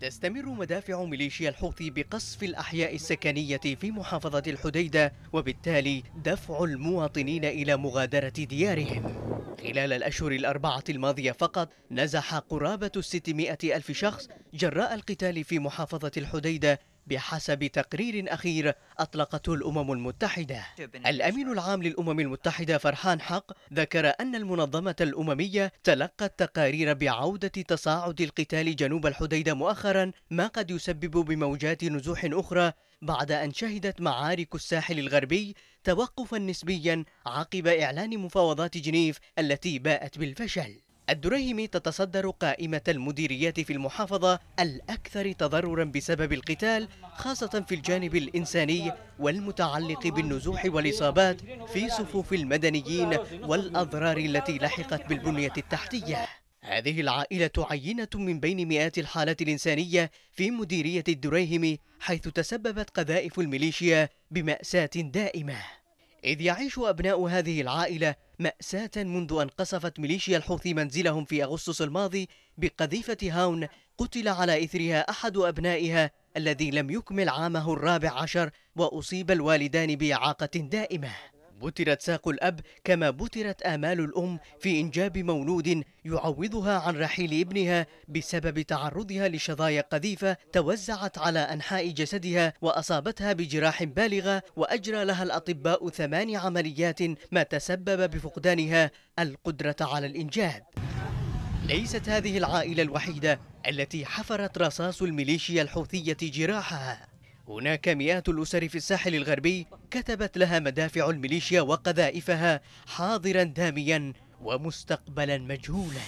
تستمر مدافع ميليشيا الحوثي بقصف الأحياء السكنية في محافظة الحديدة وبالتالي دفع المواطنين إلى مغادرة ديارهم. خلال الأشهر الأربعة الماضية فقط نزح قرابة الستمائة ألف شخص جراء القتال في محافظة الحديدة بحسب تقرير أخير أطلقته الأمم المتحدة. الأمين العام للأمم المتحدة فرحان حق ذكر أن المنظمة الأممية تلقت تقارير بعودة تصاعد القتال جنوب الحديدة مؤخرا ما قد يسبب بموجات نزوح أخرى بعد أن شهدت معارك الساحل الغربي توقفا نسبيا عقب إعلان مفاوضات جنيف التي باءت بالفشل. الدريهمي تتصدر قائمة المديريات في المحافظة الأكثر تضررا بسبب القتال خاصة في الجانب الإنساني والمتعلق بالنزوح والإصابات في صفوف المدنيين والأضرار التي لحقت بالبنية التحتية. هذه العائلة عينة من بين مئات الحالات الإنسانية في مديرية الدريهمي حيث تسببت قذائف الميليشيا بمأساة دائمة. إذ يعيش أبناء هذه العائلة مأساة منذ أن قصفت ميليشيا الحوثي منزلهم في أغسطس الماضي بقذيفة هاون قتل على إثرها أحد أبنائها الذي لم يكمل عامه الرابع عشر وأصيب الوالدان بإعاقة دائمة. بترت ساق الأب كما بترت آمال الأم في إنجاب مولود يعوضها عن رحيل ابنها بسبب تعرضها لشظايا قذيفة توزعت على أنحاء جسدها وأصابتها بجراح بالغة وأجرى لها الأطباء ثمان عمليات ما تسبب بفقدانها القدرة على الإنجاب. ليست هذه العائلة الوحيدة التي حفرت رصاص الميليشيا الحوثية جراحها. هناك مئات الأسر في الساحل الغربي كتبت لها مدافع الميليشيا وقذائفها حاضرا داميا ومستقبلا مجهولا.